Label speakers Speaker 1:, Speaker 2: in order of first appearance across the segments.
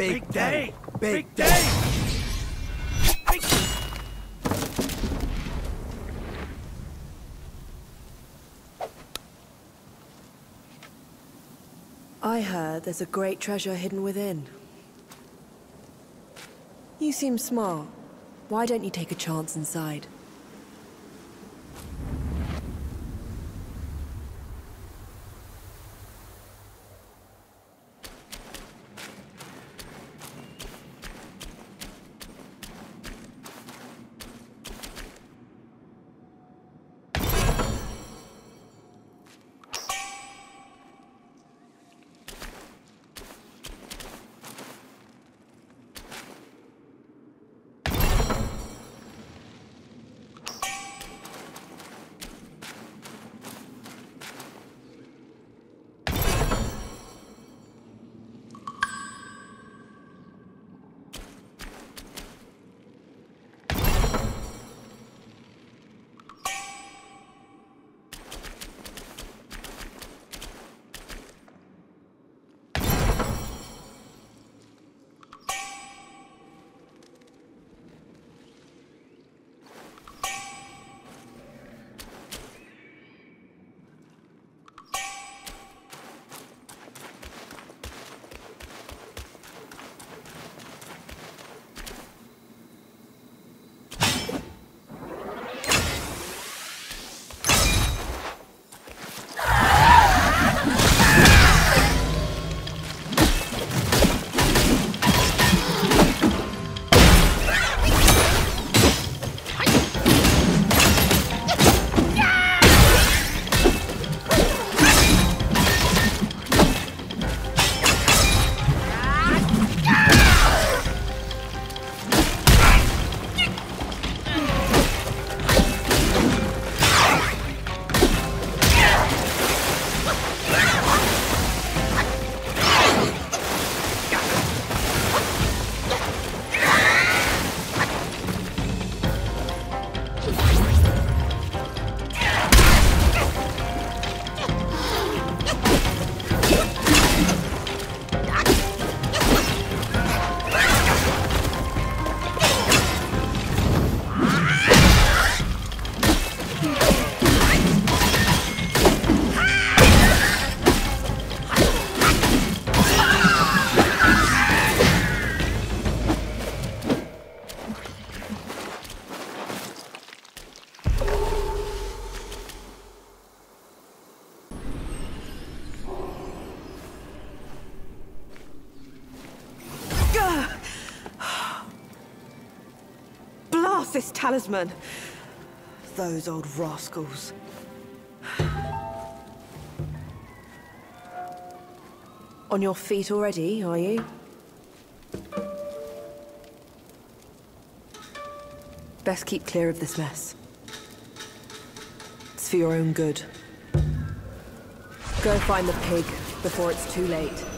Speaker 1: day.
Speaker 2: Big day.
Speaker 1: Big day. Big
Speaker 3: I heard there's a great treasure hidden within. You seem smart. Why don't you take a chance inside? This talisman! Those old rascals. On your feet already, are you? Best keep clear of this mess. It's for your own good. Go find the pig before it's too late.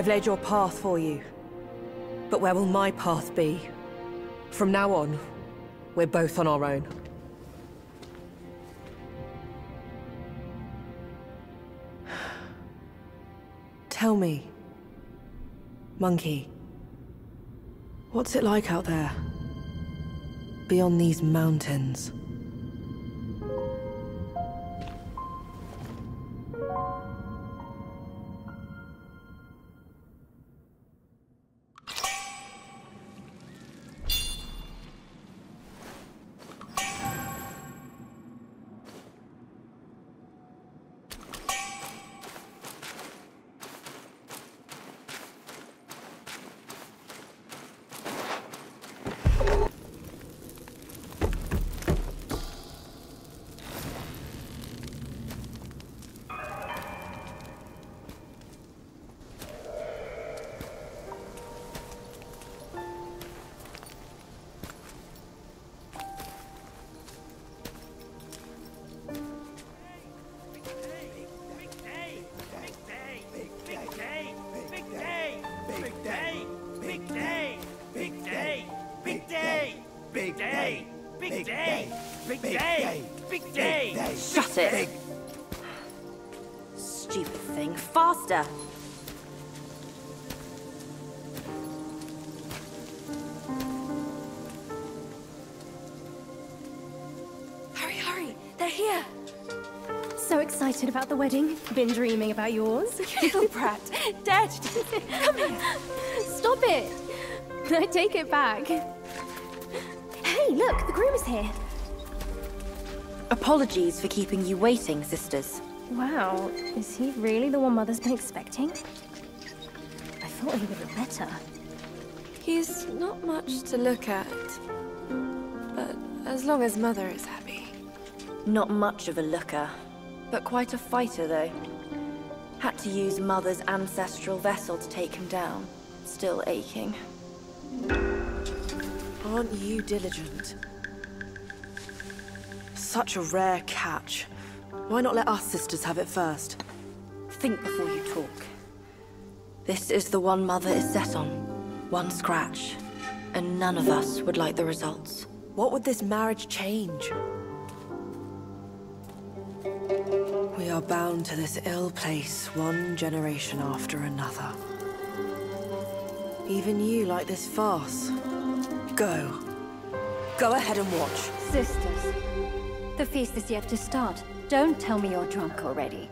Speaker 3: I've laid your path for you. But where will my path be? From now on, we're both on our own. Tell me, Monkey, what's it like out there? Beyond these mountains?
Speaker 4: Excited about the wedding. Been dreaming about yours.
Speaker 5: Little brat! Dead! Come here!
Speaker 4: Stop it! I take it back. Hey, look, the groom is here.
Speaker 6: Apologies for keeping you waiting, sisters.
Speaker 4: Wow, is he really the one Mother's been expecting? I thought he would look better.
Speaker 5: He's not much to look at. But as long as Mother is happy.
Speaker 6: Not much of a looker, but quite a fighter, though. Had to use Mother's ancestral vessel to take him down. Still aching.
Speaker 3: Aren't you diligent? Such a rare catch. Why not let us sisters have it first?
Speaker 6: Think before you talk. This is the one Mother is set on. One scratch. And none of us would like the results.
Speaker 3: What would this marriage change? We are bound to this ill place one generation after another. Even you like this farce. Go. Go ahead and watch.
Speaker 4: Sisters, the feast is yet to start. Don't tell me you're drunk already.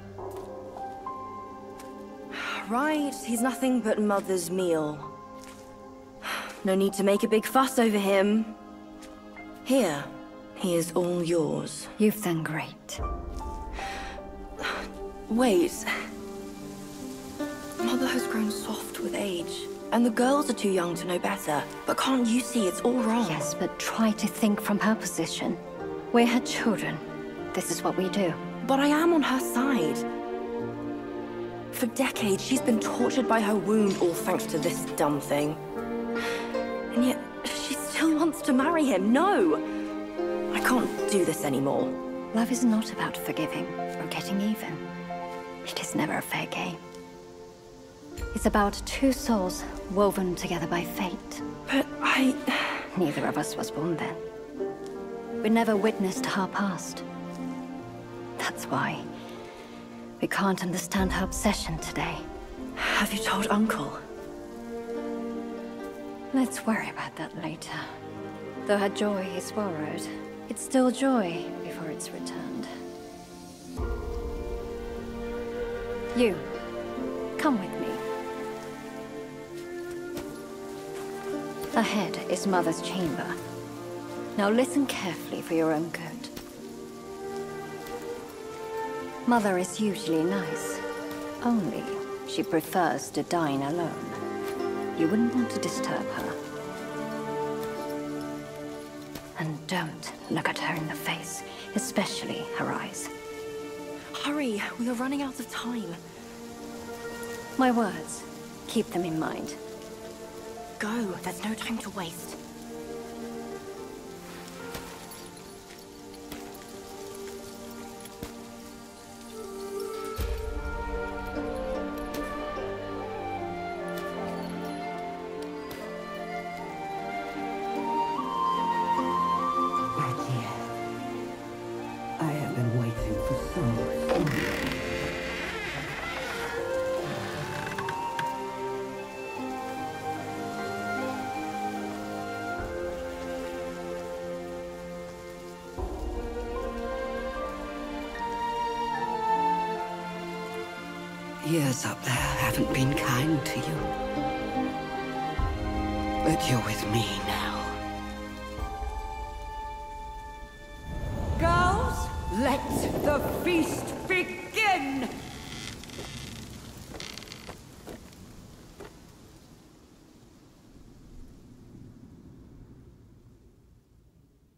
Speaker 6: Right, he's nothing but Mother's meal. No need to make a big fuss over him. Here, he is all yours.
Speaker 4: You've done great.
Speaker 6: Wait. Mother has grown soft with age, and the girls are too young to know better. But can't you see it's all wrong?
Speaker 4: Yes, but try to think from her position. We're her children. This is what we do.
Speaker 6: But I am on her side. For decades, she's been tortured by her wound, all thanks to this dumb thing. And yet, she still wants to marry him. No! I can't do this anymore.
Speaker 4: Love is not about forgiving or getting even. It is never a fair game. It's about two souls woven together by fate.
Speaker 6: But I...
Speaker 4: Neither of us was born then. We never witnessed her past. That's why we can't understand her obsession today.
Speaker 6: Have you told Uncle?
Speaker 4: Let's worry about that later. Though her joy is borrowed, it's still joy before it's returned. You, come with me. Ahead is Mother's chamber. Now listen carefully for your own good. Mother is usually nice. Only she prefers to dine alone. You wouldn't want to disturb her. And don't look at her in the face, especially her eyes.
Speaker 6: Hurry, we are running out of time.
Speaker 4: My words, keep them in mind.
Speaker 6: Go, there's no time to waste.
Speaker 7: Haven't been kind to you. But you're with me now.